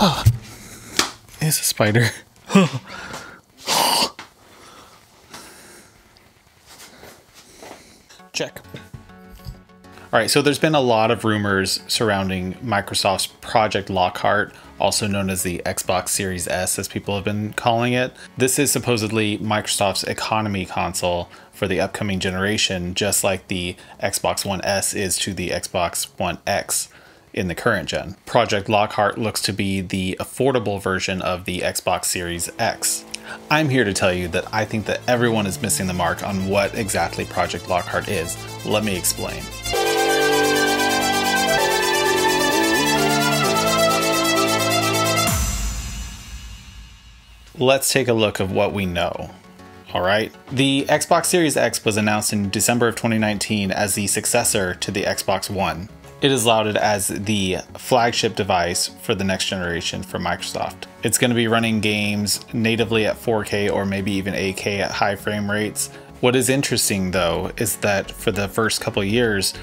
It's a spider. Check. All right, so there's been a lot of rumors surrounding Microsoft's Project Lockhart, also known as the Xbox Series S, as people have been calling it. This is supposedly Microsoft's economy console for the upcoming generation, just like the Xbox One S is to the Xbox One X in the current gen. Project Lockhart looks to be the affordable version of the Xbox Series X. I'm here to tell you that I think that everyone is missing the mark on what exactly Project Lockhart is. Let me explain. Let's take a look of what we know. All right. The Xbox Series X was announced in December of 2019 as the successor to the Xbox One. It is lauded as the flagship device for the next generation for Microsoft. It's going to be running games natively at 4K or maybe even 8K at high frame rates. What is interesting though is that for the first couple years,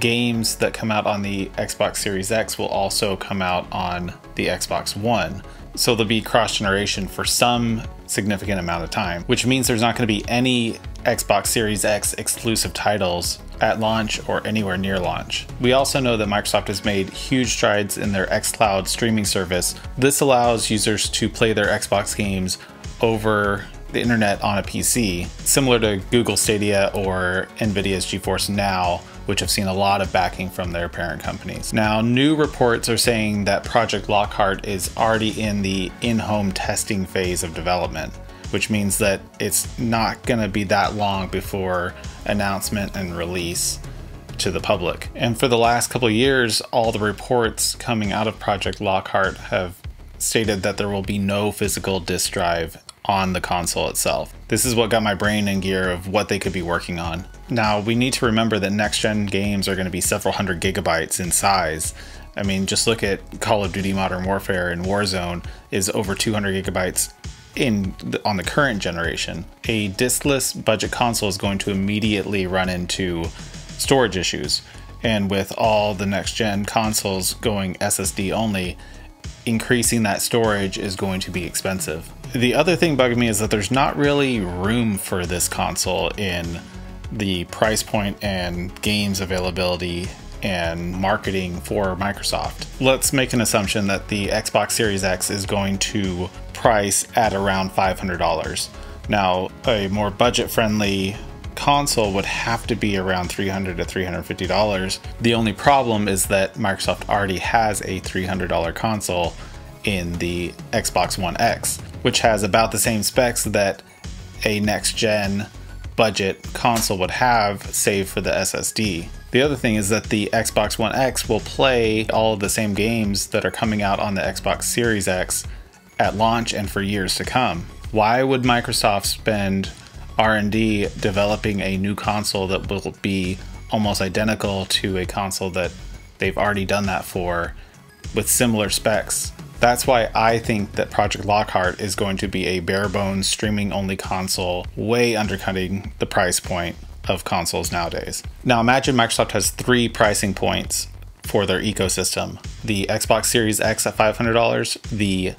games that come out on the Xbox Series X will also come out on the Xbox One. So there'll be cross generation for some significant amount of time, which means there's not going to be any Xbox Series X exclusive titles at launch or anywhere near launch. We also know that Microsoft has made huge strides in their xCloud streaming service. This allows users to play their Xbox games over the internet on a PC, similar to Google Stadia or Nvidia's GeForce Now, which have seen a lot of backing from their parent companies. Now, new reports are saying that Project Lockhart is already in the in-home testing phase of development which means that it's not going to be that long before announcement and release to the public. And for the last couple years, all the reports coming out of Project Lockhart have stated that there will be no physical disk drive on the console itself. This is what got my brain in gear of what they could be working on. Now, we need to remember that next gen games are going to be several hundred gigabytes in size. I mean, just look at Call of Duty Modern Warfare and Warzone is over 200 gigabytes in the, on the current generation, a diskless budget console is going to immediately run into storage issues. And with all the next gen consoles going SSD only, increasing that storage is going to be expensive. The other thing bugging me is that there's not really room for this console in the price point and games availability and marketing for Microsoft. Let's make an assumption that the Xbox Series X is going to price at around $500. Now, a more budget friendly console would have to be around $300 to $350. The only problem is that Microsoft already has a $300 console in the Xbox One X, which has about the same specs that a next gen budget console would have, save for the SSD. The other thing is that the Xbox One X will play all of the same games that are coming out on the Xbox Series X at launch and for years to come. Why would Microsoft spend R&D developing a new console that will be almost identical to a console that they've already done that for with similar specs? That's why I think that Project Lockhart is going to be a bare bones streaming only console, way undercutting the price point of consoles nowadays. Now imagine Microsoft has three pricing points for their ecosystem. The Xbox Series X at $500, the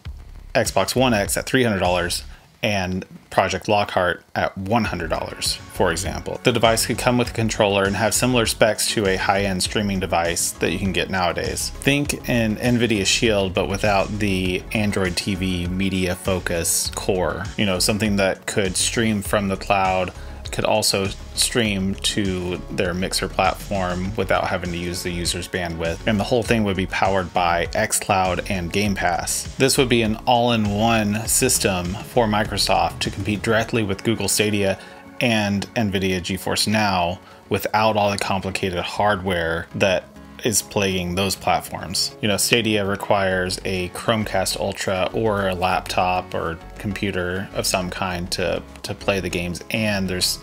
Xbox One X at $300, and Project Lockhart at $100, for example. The device could come with a controller and have similar specs to a high-end streaming device that you can get nowadays. Think an NVIDIA Shield, but without the Android TV media focus core. You know, something that could stream from the cloud could also stream to their Mixer platform without having to use the user's bandwidth, and the whole thing would be powered by xCloud and Game Pass. This would be an all-in-one system for Microsoft to compete directly with Google Stadia and NVIDIA GeForce Now without all the complicated hardware that is plaguing those platforms. You know, Stadia requires a Chromecast Ultra or a laptop or computer of some kind to, to play the games, and there's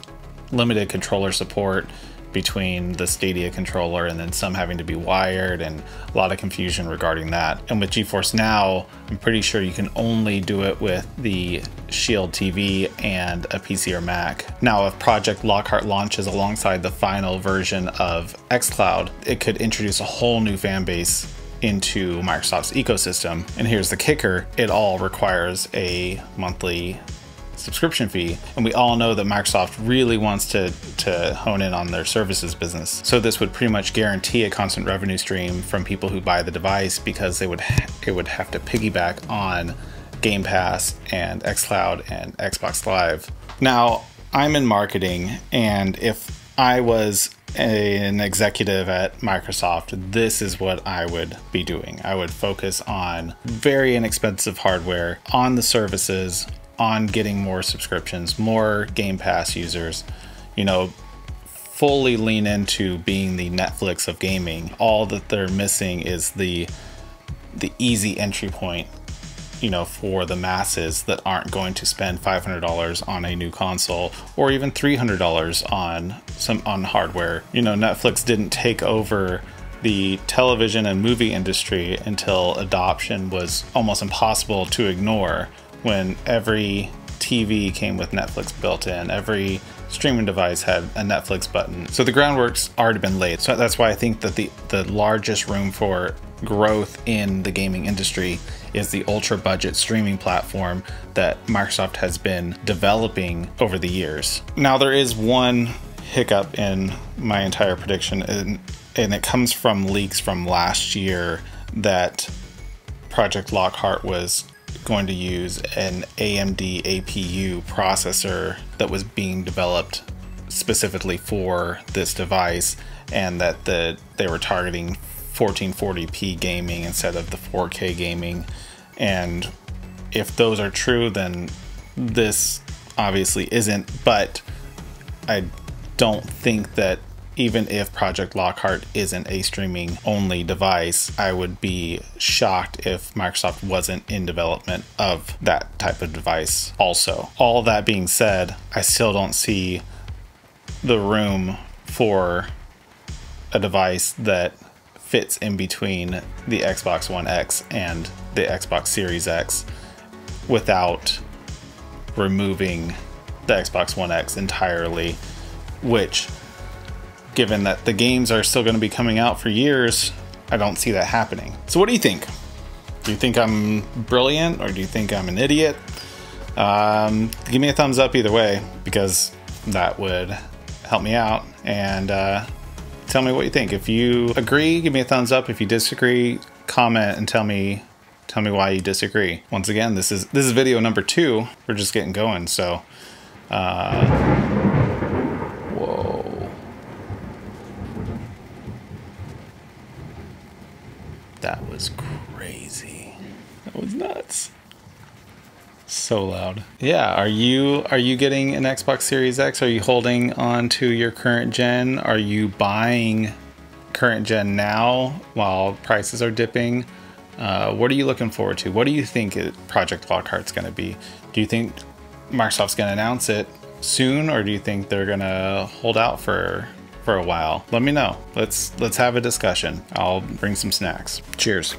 limited controller support between the Stadia controller and then some having to be wired and a lot of confusion regarding that. And with GeForce Now, I'm pretty sure you can only do it with the Shield TV and a PC or Mac. Now, if Project Lockhart launches alongside the final version of xCloud, it could introduce a whole new fan base into Microsoft's ecosystem. And here's the kicker it all requires a monthly subscription fee. And we all know that Microsoft really wants to, to hone in on their services business. So this would pretty much guarantee a constant revenue stream from people who buy the device because they would it would have to piggyback on Game Pass and xCloud and Xbox Live. Now, I'm in marketing and if I was an executive at Microsoft, this is what I would be doing. I would focus on very inexpensive hardware, on the services, on getting more subscriptions, more Game Pass users, you know, fully lean into being the Netflix of gaming. All that they're missing is the the easy entry point, you know, for the masses that aren't going to spend $500 on a new console or even $300 on some on hardware. You know, Netflix didn't take over the television and movie industry until adoption was almost impossible to ignore when every TV came with Netflix built in. Every streaming device had a Netflix button. So the groundwork's already been laid. So that's why I think that the, the largest room for growth in the gaming industry is the ultra budget streaming platform that Microsoft has been developing over the years. Now, there is one hiccup in my entire prediction, and, and it comes from leaks from last year that Project Lockhart was going to use an AMD APU processor that was being developed specifically for this device and that the they were targeting 1440p gaming instead of the 4K gaming. And if those are true then this obviously isn't but I don't think that even if Project Lockhart isn't a streaming only device, I would be shocked if Microsoft wasn't in development of that type of device also. All that being said, I still don't see the room for a device that fits in between the Xbox One X and the Xbox Series X without removing the Xbox One X entirely, which given that the games are still going to be coming out for years, I don't see that happening. So, what do you think? Do you think I'm brilliant or do you think I'm an idiot? Um, give me a thumbs up either way because that would help me out and uh, tell me what you think. If you agree, give me a thumbs up. If you disagree, comment and tell me tell me why you disagree. Once again, this is this is video number two. We're just getting going, so. Uh, That was crazy. That was nuts. So loud. Yeah, are you are you getting an Xbox Series X? Are you holding on to your current gen? Are you buying current gen now while prices are dipping? Uh, what are you looking forward to? What do you think it, Project Lockhart's going to be? Do you think Microsoft's going to announce it soon, or do you think they're going to hold out for for a while, let me know. Let's let's have a discussion. I'll bring some snacks. Cheers.